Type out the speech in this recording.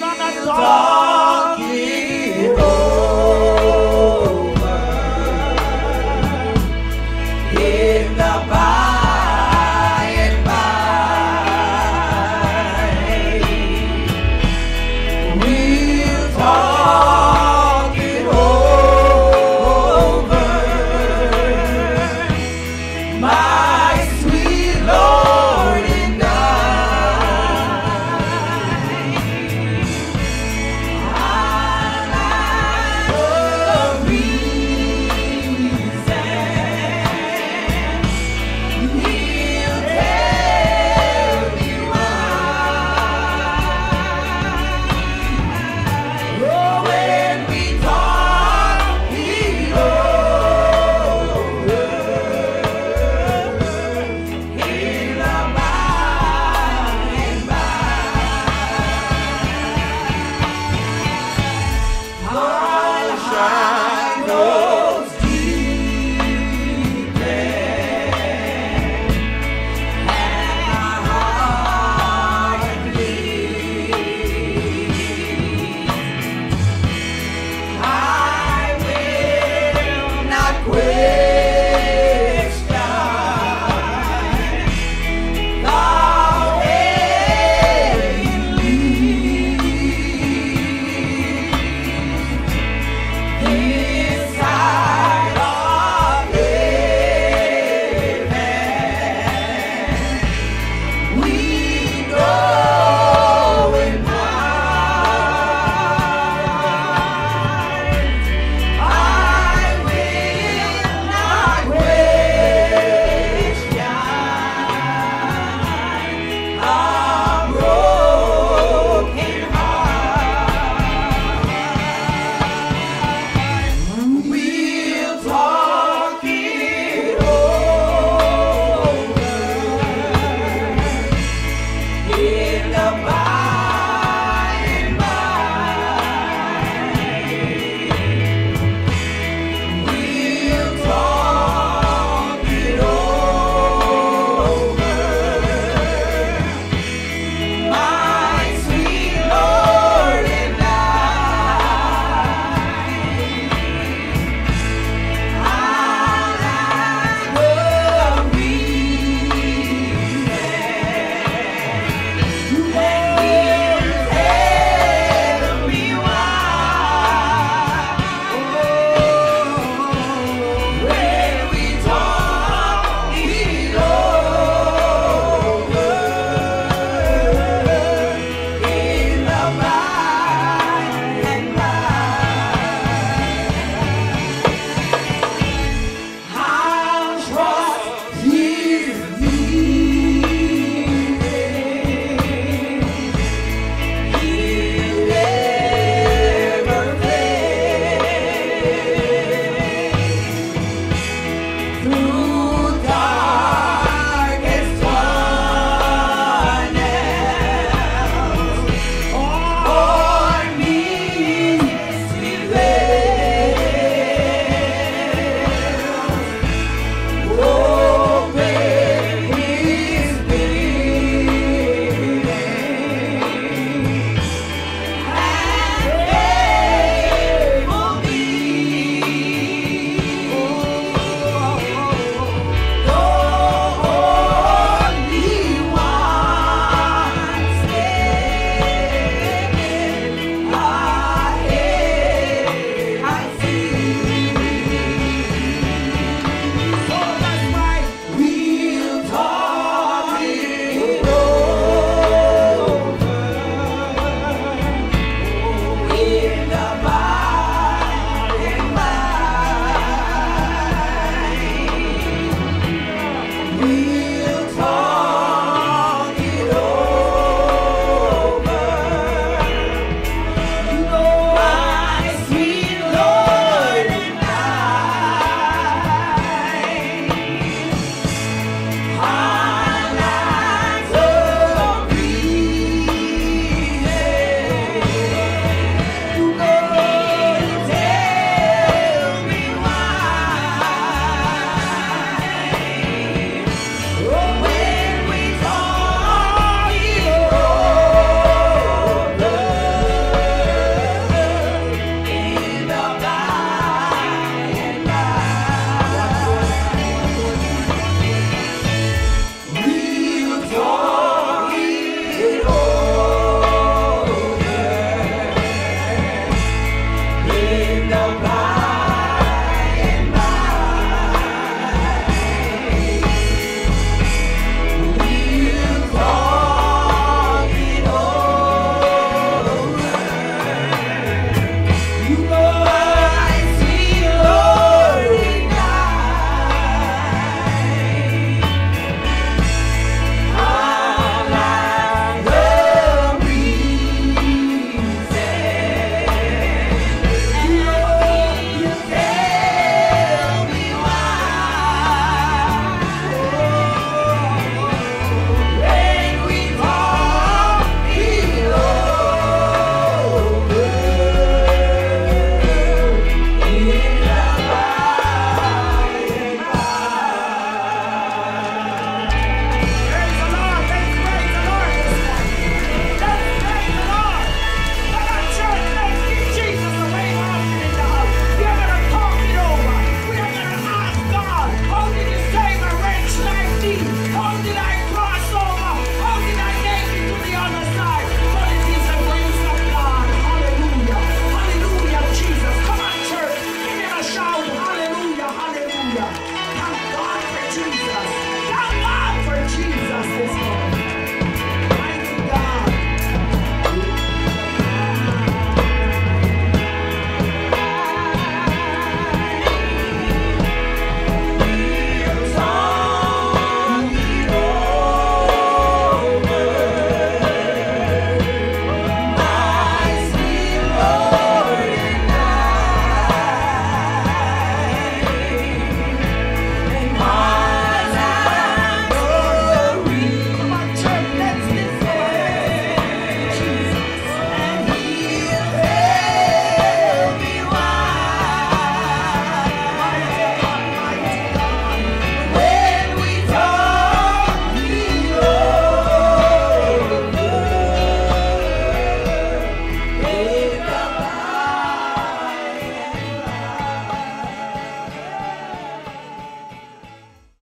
gonna talk.